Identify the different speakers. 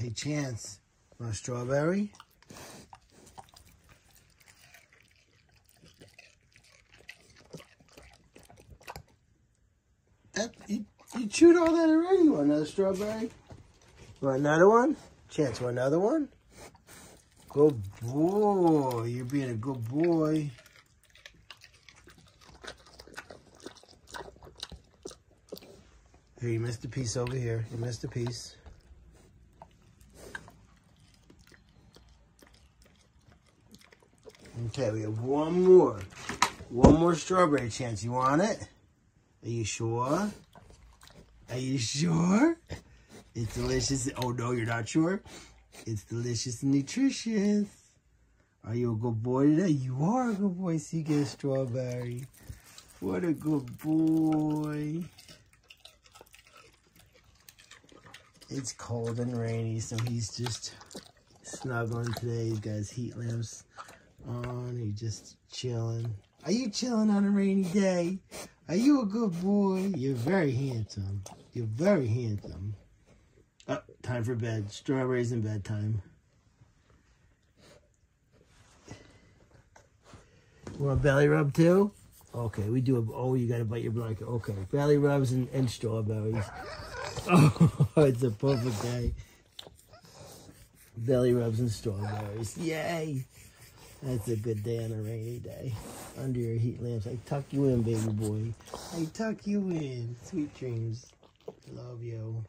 Speaker 1: Hey, Chance, want a strawberry? That, you, you chewed all that already. You Want another strawberry? Want another one? Chance, want another one? Good boy. You're being a good boy. Here, you missed a piece over here. You missed a piece. Okay, we have one more. One more strawberry chance. You want it? Are you sure? Are you sure? It's delicious. Oh, no, you're not sure? It's delicious and nutritious. Are you a good boy today? You are a good boy, so you get a strawberry. What a good boy. It's cold and rainy, so he's just snuggling today. He's got his heat lamps on. you just chilling. Are you chilling on a rainy day? Are you a good boy? You're very handsome. You're very handsome. Oh, time for bed. Strawberries in bedtime. Want belly rub too? Okay, we do a, oh, you gotta bite your blanket. Okay, belly rubs and, and strawberries. Oh, it's a perfect day. Belly rubs and strawberries. Yay! That's a good day on a rainy day. Under your heat lamps. I tuck you in, baby boy. I tuck you in. Sweet dreams. Love you.